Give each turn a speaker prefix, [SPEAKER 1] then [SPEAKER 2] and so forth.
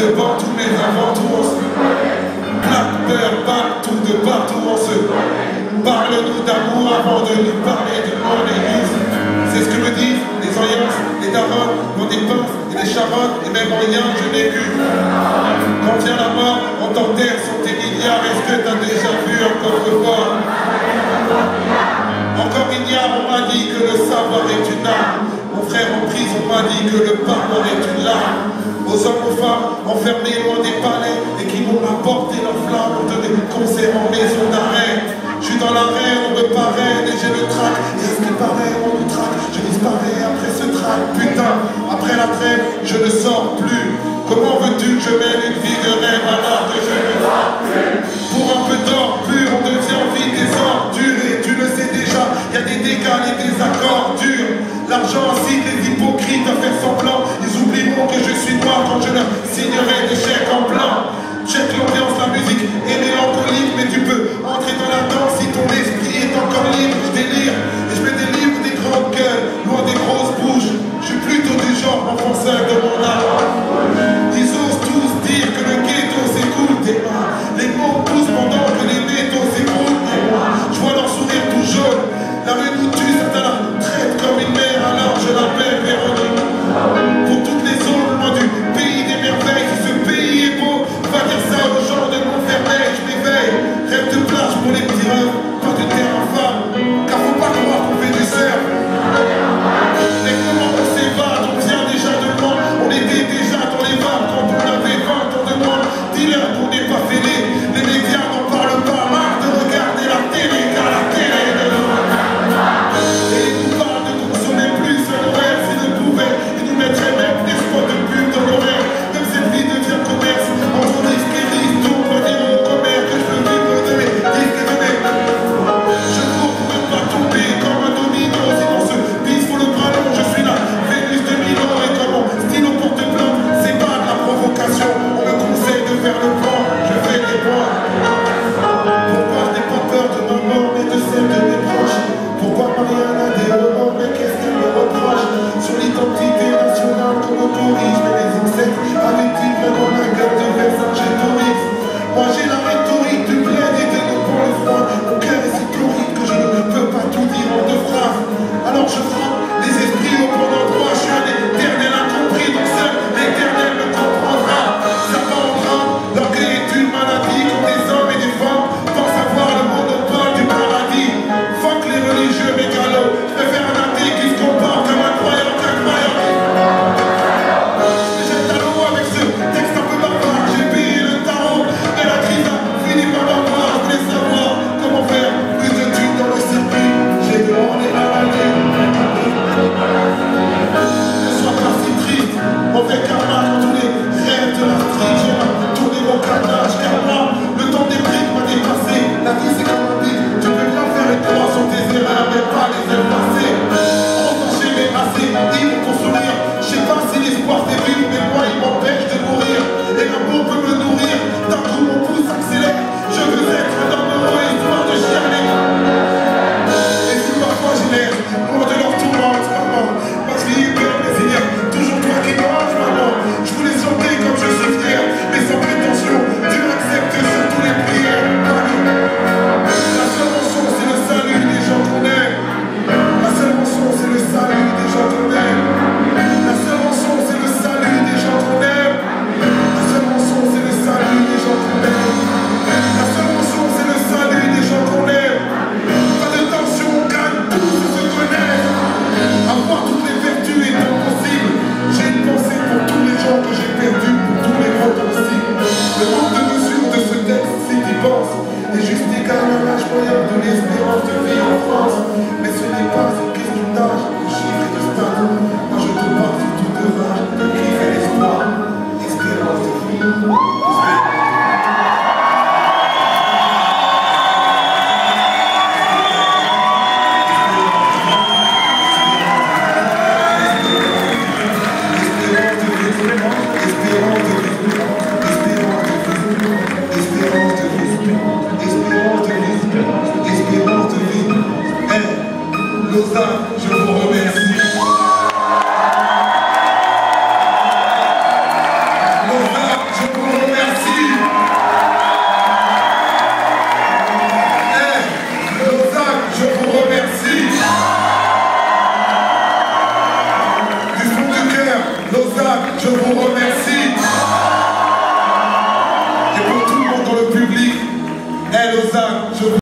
[SPEAKER 1] de partout, mais avant tout on se peur partout, de partout on se Parle-nous d'amour avant de nous parler de mon église. C'est ce que me disent les alliances, les darons, mon dépense et les charottes, et même en rien je n'ai vu. Quand vient la mort, on t'enterre sur tes milliards, est-ce que t'as déjà vu un coffre-fort Encore milliard, on m'a dit que le savoir est une arme. Mon frère en prison m'a dit que le pardon est. Aux hommes, aux femmes, enfermés loin des palais et qui m'ont apporté leur flamme pour donner concert en maison d'arrêt. Je suis dans l'arrêt, on me parraine et j'ai le trac. Et à ce qui paraît, on nous traque? Je disparais après ce trac. Putain, après la trêve, je ne sors plus. Comment veux-tu que je mène une vie et je toutes les vertus et tout possible. J'ai une pensée pour tous les gens que j'ai perdus, pour tous les grands aussi. Le manque de mesure de ce texte, si tu penses, est justifié car l'âge moyen de l'espérance de vie en France. Mais ce n'est pas Lausanne, je vous remercie. Et pour tout le monde dans le public, hey Lausanne, je vous remercie.